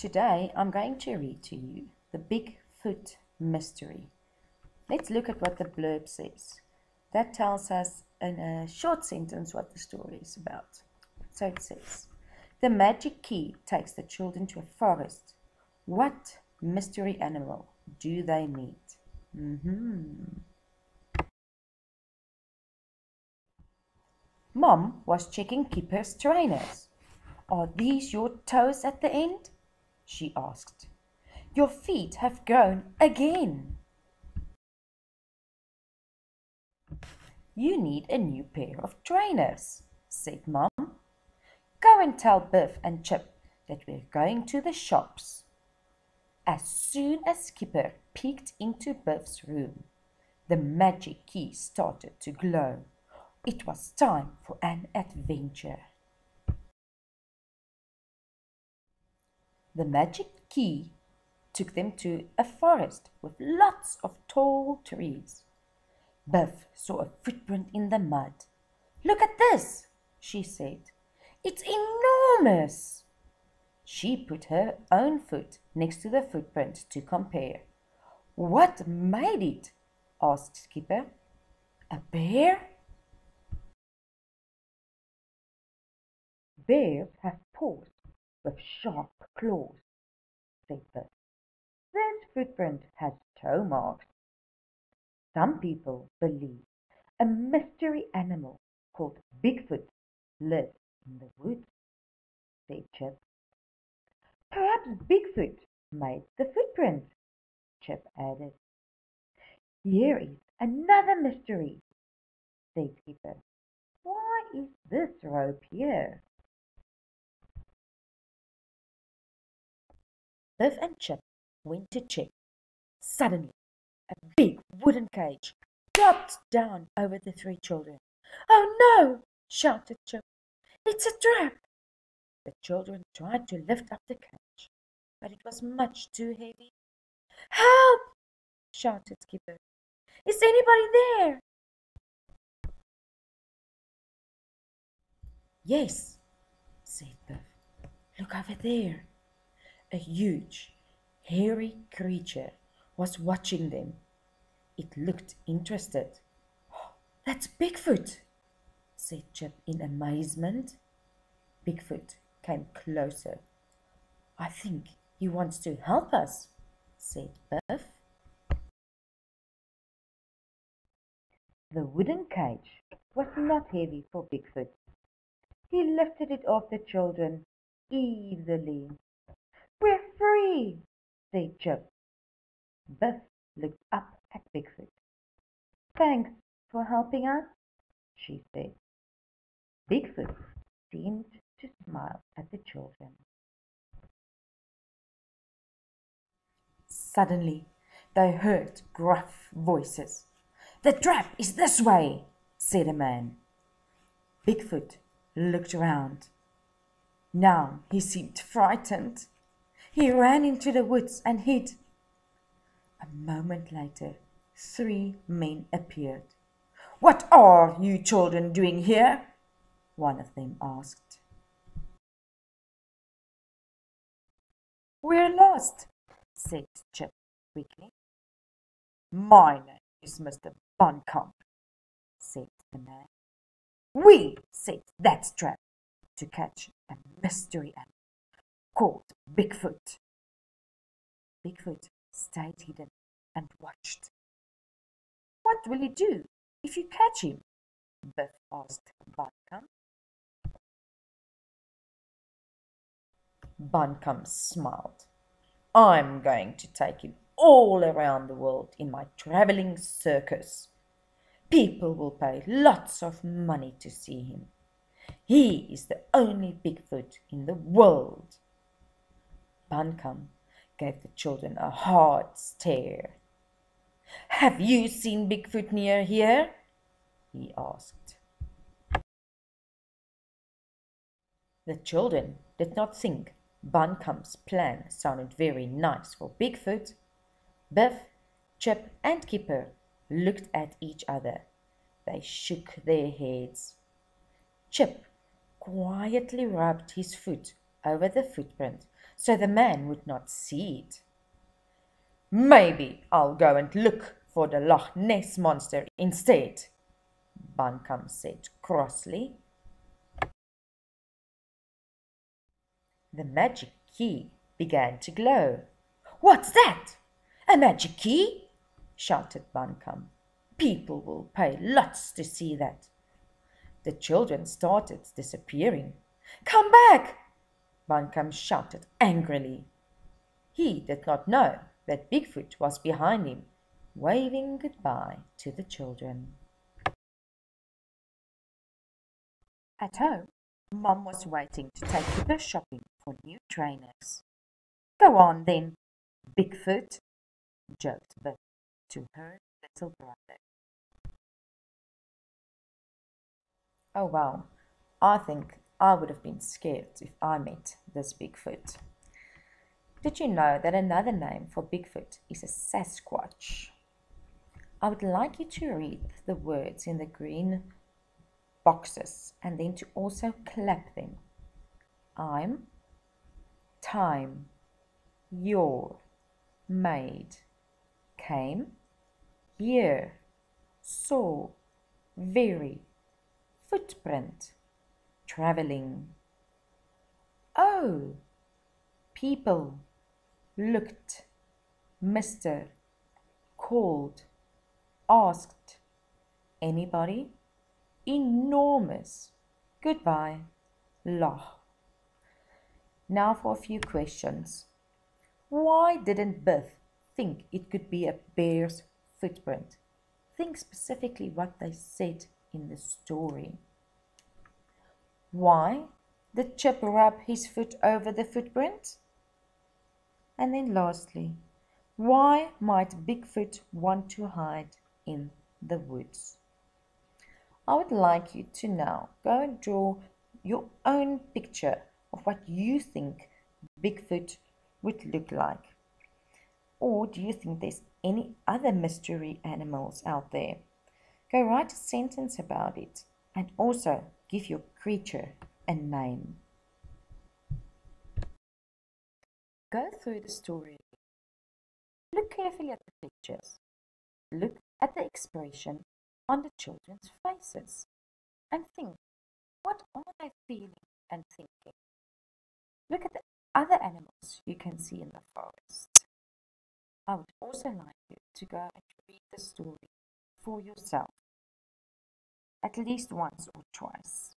Today I'm going to read to you the Bigfoot Mystery. Let's look at what the blurb says. That tells us in a short sentence what the story is about. So it says The magic key takes the children to a forest. What mystery animal do they meet? Mm-hmm. Mom was checking Kipper's trainers. Are these your toes at the end? She asked. Your feet have grown again. You need a new pair of trainers, said Mom. Go and tell Biff and Chip that we're going to the shops. As soon as Kipper peeked into Biff's room, the magic key started to glow. It was time for an adventure. The magic key took them to a forest with lots of tall trees. Biff saw a footprint in the mud. Look at this, she said. It's enormous. She put her own foot next to the footprint to compare. What made it? asked Kipper. A bear? Bears have paws with sharp claws, said. This footprint has toe marks. Some people believe a mystery animal called Bigfoot lives in the woods, said Chip. Perhaps Bigfoot made the footprint, Chip added. Here is another mystery, said Kipper. Why is this rope here? Biff and Chip went to check. Suddenly, a big wooden cage dropped down over the three children. Oh no! shouted Chip. It's a trap! The children tried to lift up the cage, but it was much too heavy. Help! shouted Kipper. Is anybody there? Yes, said Biff. Look over there. A huge, hairy creature was watching them. It looked interested. That's Bigfoot, said Chip in amazement. Bigfoot came closer. I think he wants to help us, said Biff. The wooden cage was not heavy for Bigfoot. He lifted it off the children easily. We're free, said Chip. Biff looked up at Bigfoot. Thanks for helping us, she said. Bigfoot seemed to smile at the children. Suddenly, they heard gruff voices. The trap is this way, said a man. Bigfoot looked around. Now he seemed frightened. He ran into the woods and hid. A moment later, three men appeared. What are you children doing here? One of them asked. We're lost, said Chip quickly. My name is Mr. Buncombe, said the man. We set that trap to catch a mystery animal called Bigfoot. Bigfoot stayed hidden and watched. What will you do if you catch him? Biff asked Buncombe. Buncombe smiled. I'm going to take him all around the world in my traveling circus. People will pay lots of money to see him. He is the only Bigfoot in the world. Buncombe gave the children a hard stare. Have you seen Bigfoot near here? he asked. The children did not think Buncombe's plan sounded very nice for Bigfoot. Biff, Chip, and Kipper looked at each other. They shook their heads. Chip quietly rubbed his foot over the footprint so the man would not see it. Maybe I'll go and look for the Loch Ness monster instead, Buncombe said crossly. The magic key began to glow. What's that? A magic key? shouted Buncombe. People will pay lots to see that. The children started disappearing. Come back! Buncombe shouted angrily. He did not know that Bigfoot was behind him, waving goodbye to the children. At home, Mom was waiting to take the shopping for new trainers. Go on then, Bigfoot, joked Biff to her little brother. Oh wow, I think I would have been scared if I met this Bigfoot. Did you know that another name for Bigfoot is a Sasquatch? I would like you to read the words in the green boxes and then to also clap them. I'm, time, your, made, came, year, saw, very, footprint, traveling. Oh, people, looked, Mr., called, asked, anybody, enormous, goodbye, loch. Now for a few questions. Why didn't Biff think it could be a bear's footprint? Think specifically what they said in the story. Why did Chip rub his foot over the footprint? And then lastly, why might Bigfoot want to hide in the woods? I would like you to now go and draw your own picture of what you think Bigfoot would look like? Or do you think there's any other mystery animals out there? Go write a sentence about it and also give your creature a name. Go through the story. Look carefully at the pictures. Look at the expression on the children's faces and think what are they feeling and thinking? Look at the other animals you can see in the forest. I would also like you to go and read the story for yourself at least once or twice.